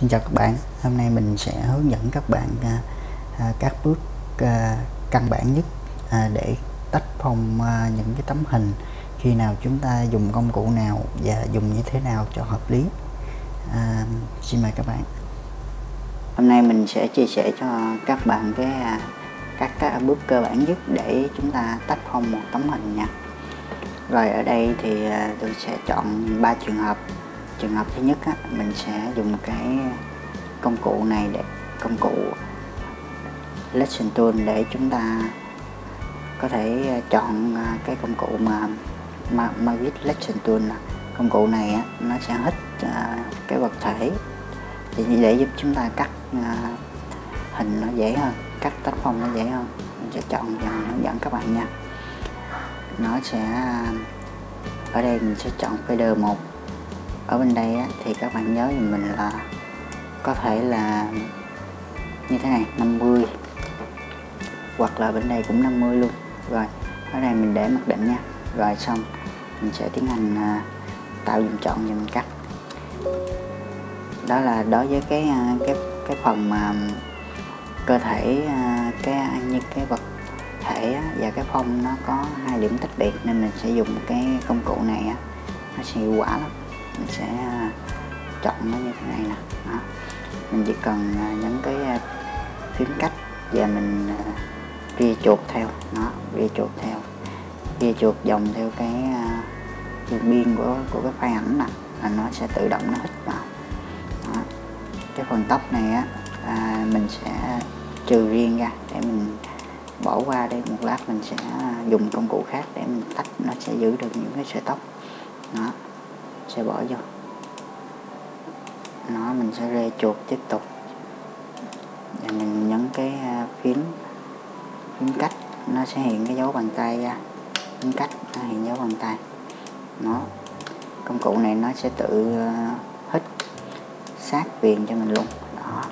Xin chào các bạn, hôm nay mình sẽ hướng dẫn các bạn à, à, các bước à, căn bản nhất à, để tách phong à, những cái tấm hình khi nào chúng ta dùng công cụ nào và dùng như thế nào cho hợp lý. À, xin mời các bạn. Hôm nay mình sẽ chia sẻ cho các bạn cái à, các, các bước cơ bản nhất để chúng ta tách phong một tấm hình nha. Rồi ở đây thì à, tôi sẽ chọn ba trường hợp trường hợp thứ nhất á, mình sẽ dùng cái công cụ này để công cụ lesson tool để chúng ta có thể ờ, chọn ờ, cái công cụ mà Magic lesson tool công cụ này á, nó sẽ hít ờ, cái vật thể. Thì để giúp chúng ta cắt hình nó dễ hơn cắt tác phong nó dễ hơn. Mình sẽ chọn và hướng dẫn các bạn nha. Nó sẽ ở đây mình sẽ chọn fader một ở bên đây á, thì các bạn nhớ giùm mình là có thể là như thế này 50 hoặc là bên đây cũng 50 luôn. Rồi ở đây mình để mặc định nha. Rồi xong mình sẽ tiến hành à, tạo dùm chọn và mình cắt. Đó là đối với cái à, cái cái phần mà cơ thể à, cái à, như cái vật thể và cái phong nó có hai điểm tách biệt nên mình sẽ dùng cái công cụ này nó sẽ hiệu quả lắm mình sẽ à, chọn nó như thế này nè. Đó. mình chỉ cần à, nhấn cái à, phím cách và mình ria chuột theo. Nó ria chuột theo. Ria chuột dòng theo cái đường biên của của cái file ảnh nè là nó sẽ tự động nó hít vào. Đó. cái phần tóc này á à, mình sẽ trừ riêng ra để mình bỏ qua đây một lát mình sẽ dùng công cụ khác để mình tách nó sẽ giữ được những cái sợi tóc. Đó sẽ bỏ vô. Nó, mình sẽ rê chuột tiếp tục. Và mình nhấn cái à, phím phím cách. Nó sẽ hiện cái dấu bàn tay ra. Phím cách, nó hiện dấu bàn tay. Nó, công cụ này nó sẽ tự à, hít sát viền cho mình luôn. Đó,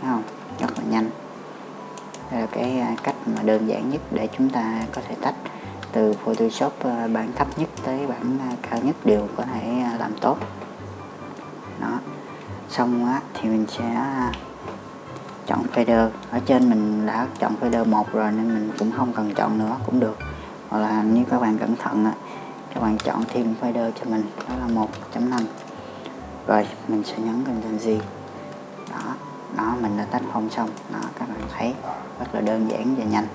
thấy không? Rất là nhanh. Đây là cái à, cách mà đơn giản nhất để chúng ta có thể tách từ Photoshop ờ, bản thấp nhất tới bản ờ, cao nhất đều có thể ờ, làm tốt. Đó. Xong á, thì mình sẽ chọn fader. Ở trên mình đã chọn fader một rồi nên mình cũng không cần chọn nữa cũng được. Hoặc là nếu các bạn cẩn thận á, các bạn chọn thêm fader cho mình đó là 1.5 rồi mình sẽ nhấn Ctrl G đó. Đó mình đã tách phong xong. Đó các bạn thấy rất là đơn giản và nhanh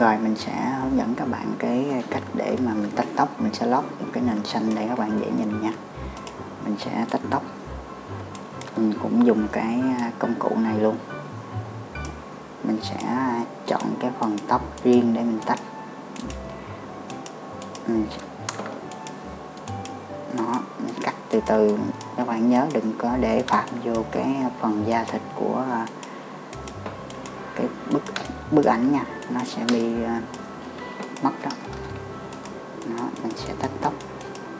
rồi mình sẽ hướng dẫn các bạn cái cách để mà mình tách tóc, mình sẽ lót một cái nền xanh để các bạn dễ nhìn nha. Mình sẽ tách tóc. Mình cũng dùng cái à, công cụ này luôn. Mình sẽ chọn cái phần tóc riêng để mình tách. Mình nó, mình cắt từ từ. Các bạn nhớ đừng có để phạm vô cái phần da thịt của à, bức ảnh nha. Nó sẽ bị uh, mất đó. Nó mình sẽ tắt tóc.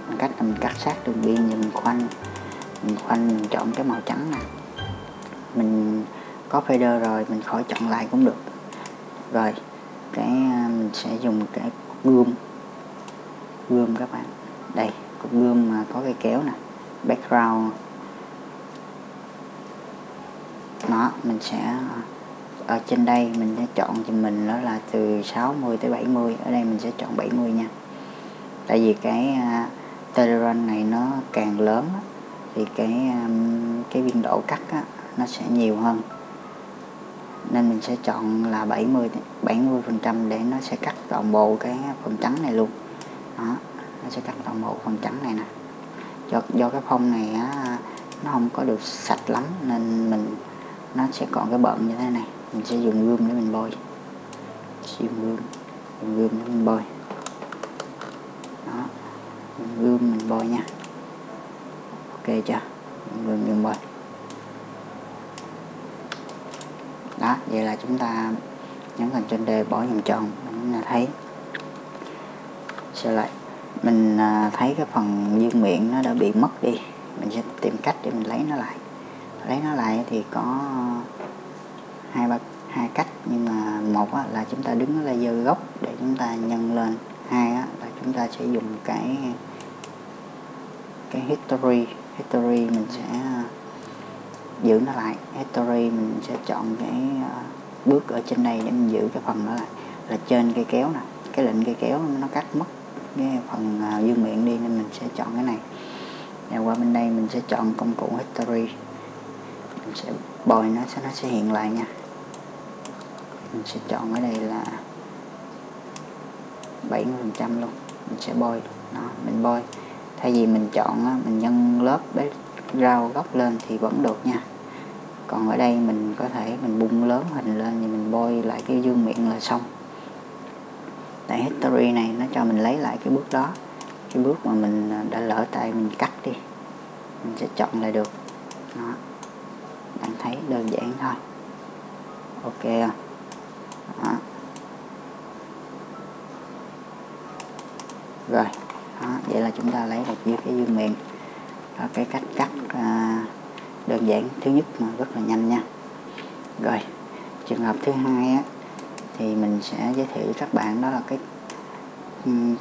Bằng cách là mình cắt sát đường biên như mình khoanh mình khoanh mình chọn cái màu trắng nè. Mình có fader rồi mình khỏi chọn lại cũng được. Rồi cái uh, mình sẽ dùng cái gươm. Gươm các bạn. Đây cục gươm mà có cái kéo nè. Background. Nó mình sẽ ờ, ở trên đây mình sẽ chọn cho mình đó là từ 60 tới 70 ở đây mình sẽ chọn 70 nha. Tại vì cái uh, Telegram này nó càng lớn thì cái um, cái biên độ cắt á, nó sẽ nhiều hơn. Nên mình sẽ chọn là 70 70 phần trăm để nó sẽ cắt toàn bộ cái phần trắng này luôn. Đó nó sẽ cắt toàn bộ phần trắng này nè. Do do cái phong này á, nó không có được sạch lắm nên mình nó sẽ còn cái bận như thế này mình sẽ dùng gươm để mình bôi. Sẽ dùng gươm dùng gươm để mình bôi. Đó, dùng gươm mình bôi nha. Ok chưa? Gươm mình bôi. Đó, vậy là chúng ta nhấn thành trên đề bỏ vòng tròn mình thấy. Sẽ lại. Mình à, thấy cái phần dương miệng nó đã bị mất đi. Mình sẽ tìm cách để mình lấy nó lại. Lấy nó lại thì có hai ba, hai cách. Nhưng mà một là chúng ta đứng ở laser gốc để chúng ta nhân lên. Hai là chúng ta sẽ dùng cái cái history. History mình sẽ à, giữ nó lại. History mình sẽ chọn cái à, bước ở trên đây để mình giữ cái phần đó lại. Là trên cây kéo nè. Cái lệnh cây kéo nó cắt mất cái phần à, dương miệng đi nên mình sẽ chọn cái này. Và qua bên đây mình sẽ chọn công cụ history. Mình sẽ bồi nó sẽ nó sẽ hiện lại nha mình sẽ chọn ở đây là 70 phần trăm luôn. Mình sẽ bôi nó mình bôi thay vì mình chọn mình nhân lớp rau góc lên thì vẫn được nha. Còn ở đây mình có thể mình bung lớn hình lên thì mình bôi lại cái dương miệng là xong. Tại history này nó cho mình lấy lại cái bước đó. Cái bước mà mình à, đã lỡ tay mình cắt đi. Mình sẽ chọn lại được. Đó. Bạn thấy đơn giản thôi. Ok không? Rồi đó, vậy là chúng ta lấy được dưới cái dương miệng. Đó, cái cách cắt à, đơn giản thứ nhất mà rất là nhanh nha. Rồi trường hợp thứ hai á, thì mình sẽ giới thiệu các bạn đó là cái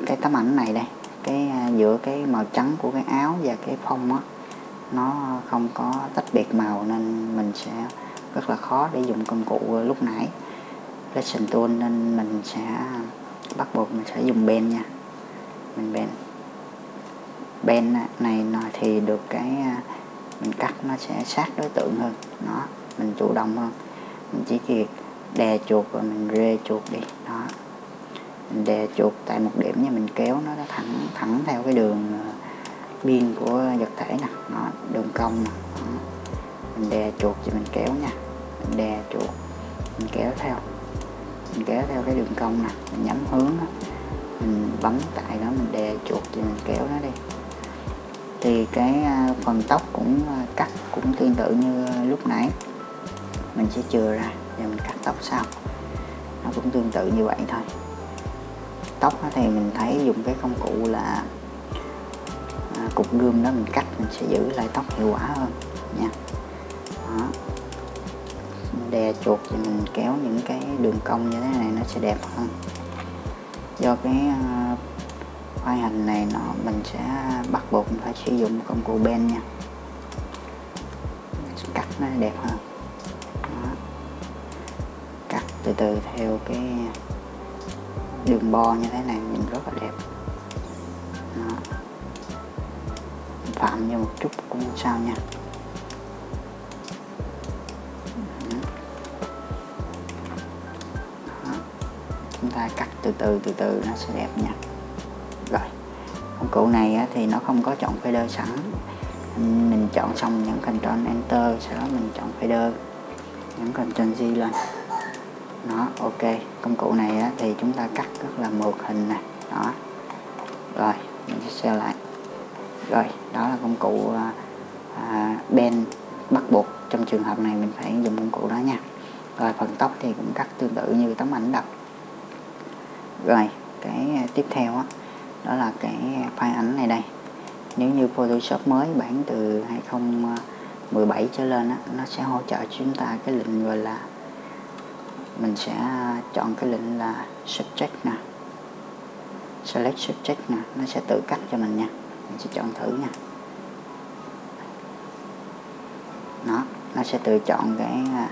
cái tấm ảnh này đây. Cái à, giữa cái màu trắng của cái áo và cái phông á nó không có tách biệt màu nên mình sẽ rất là khó để dùng công cụ lúc nãy. Lesson tool nên mình sẽ bắt buộc mình sẽ dùng pen nha mình bên bên này thì được cái à, mình cắt nó sẽ sát đối tượng hơn. Nó, mình chủ động hơn. Mình chỉ việc đè chuột và mình rê chuột đi. Đó. Mình đè chuột tại một điểm như mình kéo nó thẳng thẳng theo cái đường à, biên của vật thể nè. Nó đường cong nè. Mình đè chuột thì mình kéo nha. Mình đè chuột, mình kéo theo. Mình kéo theo cái đường cong nè. Mình nhắm hướng đó mình bấm tại đó mình đè chuột thì mình kéo nó đi. Thì cái à, phần tóc cũng à, cắt cũng tương tự như à, lúc nãy. Mình sẽ chừa ra và mình cắt tóc sau. Nó cũng tương tự như vậy thôi. Tóc thì mình thấy dùng cái công cụ là à, cục gươm đó mình cắt mình sẽ giữ lại tóc hiệu quả hơn nha. Đó. đè chuột thì mình kéo những cái đường cong như thế này nó sẽ đẹp hơn do cái uh, hành này nó mình sẽ bắt buộc phải sử dụng công cụ ben nha cắt nó đẹp hơn đó. cắt từ từ theo cái đường bo như thế này nhìn rất là đẹp đó. phạm vô một chút cũng sao nha chúng ta cắt từ từ từ từ nó sẽ đẹp nha. Rồi công cụ này thì nó không có chọn fader sẵn. Mình chọn xong nhấn Ctrl Enter sau đó mình chọn fader nhấn Ctrl G lên. Nó ok. Công cụ này thì chúng ta cắt rất là mượt hình nè. Đó. Rồi mình sẽ share lại. Rồi đó là công cụ à, à, ben bắt buộc. Trong trường hợp này mình phải dùng công cụ đó nha. Rồi phần tóc thì cũng cắt tương tự như tấm ảnh đập rồi cái à, tiếp theo đó, đó là cái file ảnh này đây. Nếu như Photoshop mới bản từ 2017 trở lên đó, nó sẽ hỗ trợ chúng ta cái lệnh gọi là mình sẽ chọn cái lệnh là subject nè. Select subject nè nó sẽ tự cắt cho mình nha. Mình sẽ chọn thử nha. Nó nó sẽ tự chọn cái à,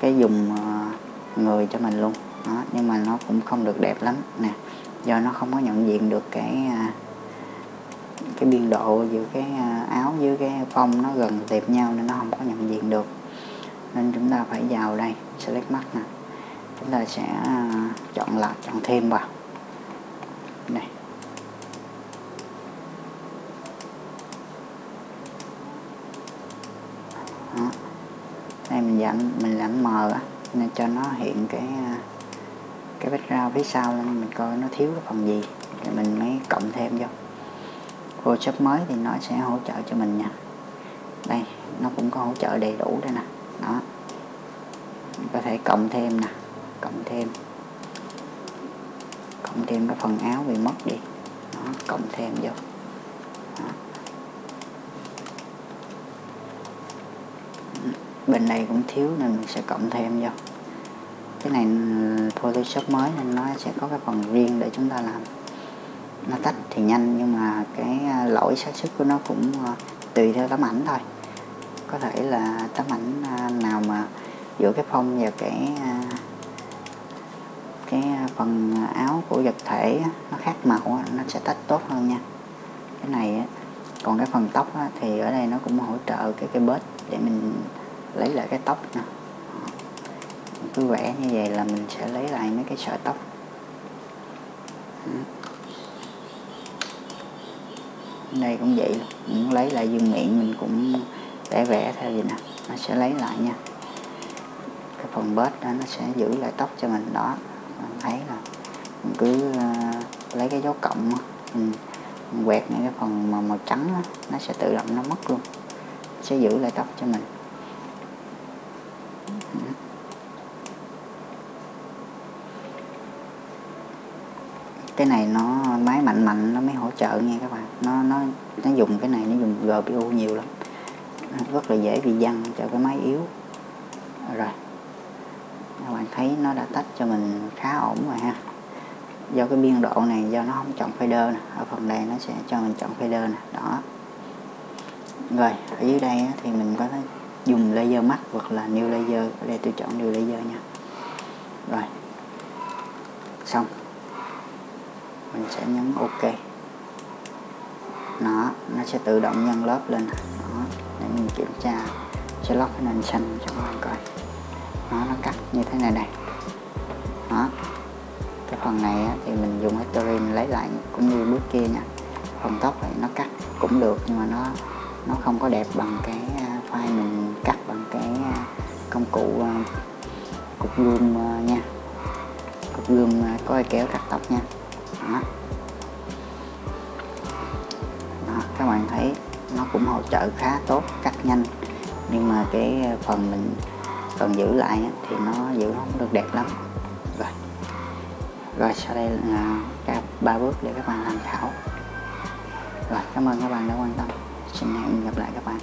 cái dùng à, người cho mình luôn đó, nhưng mà nó cũng không được đẹp lắm. Nè, do nó không có nhận diện được cái à, cái biên độ giữa cái à, áo với cái phong nó gần tiệp nhau nên nó không có nhận diện được. Nên chúng ta phải vào đây, select mask nè. Chúng ta sẽ à, chọn lại, chọn thêm vào. Này Đó. đây mình giảm mình giảm mờ á, nên cho nó hiện cái cái background phía sau lên mình coi nó thiếu cái phần gì thì mình mới cộng thêm vô. Photoshop mới thì nó sẽ hỗ trợ cho mình nha. Đây nó cũng có hỗ trợ đầy đủ đây nè. Đó. Mình có thể cộng thêm nè cộng thêm. Cộng thêm cái phần áo bị mất đi. Đó, cộng thêm vô. Đó. bên đây cũng thiếu nên mình sẽ cộng thêm vô cái này ừ, Photoshop mới nên nó sẽ có cái phần riêng để chúng ta làm. Nó tách thì nhanh nhưng mà cái à, lỗi xác suất của nó cũng à, tùy theo tấm ảnh thôi. Có thể là tấm ảnh à, nào mà giữa cái phong và cái cái phần áo của vật thể nó khác màu nó sẽ tách tốt hơn nha. Cái này còn cái phần tóc thì ở đây nó cũng hỗ trợ cái cái bớt để mình lấy lại cái tóc nè cứ vẽ như vậy là mình sẽ lấy lại mấy cái sợi tóc. Ừ. Đây cũng vậy muốn lấy lại dương miệng mình cũng vẽ vẽ theo vậy nè nó sẽ lấy lại nha. Cái phần bớt đó nó sẽ giữ lại tóc cho mình đó. Mình thấy là mình cứ ờ, lấy cái dấu cộng mình, mình quẹt những cái phần mà màu trắng đó, nó sẽ tự động nó mất luôn sẽ giữ lại tóc cho mình. Cái này nó máy mạnh mạnh, nó mới hỗ trợ nha các bạn. Nó nó nó dùng cái này, nó dùng GPU nhiều lắm. Rất là dễ bị văng cho cái máy yếu. Rồi, các bạn thấy nó đã tách cho mình khá ổn rồi ha. Do cái biên độ này, do nó không chọn fader nè. Ở phần này nó sẽ cho mình chọn fader nè. Đó. Rồi, ở dưới đây thì mình có thể dùng layer mask hoặc là new layer ở đây tôi chọn new layer nha. Rồi, xong mình sẽ nhấn ok. Nó nó sẽ tự động nhân lớp lên. Đó để mình kiểm tra sẽ lót cái nền xanh cho các bạn coi. Nó nó cắt như thế này này. Đó. Cái phần này thì mình dùng Hectorin lấy lại cũng như bước kia nha. Phần tóc này nó cắt cũng được nhưng mà nó nó không có đẹp bằng cái à, file mình cắt bằng cái à, công cụ à, cục gươm à, nha. Cục gươm có kéo cắt tóc nha đó. đó, các bạn thấy nó cũng hỗ trợ khá tốt, cắt nhanh. Nhưng mà cái phần mình cần giữ lại thì nó giữ không được đẹp lắm. Rồi. Rồi, sau đây là các ba bước để các bạn tham khảo. Rồi, cảm ơn các bạn đã quan tâm. Xin hẹn gặp lại các bạn.